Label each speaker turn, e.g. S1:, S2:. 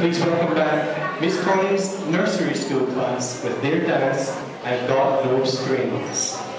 S1: Please welcome back Miss Collins Nursery School class with their dance, I've Got No Strings.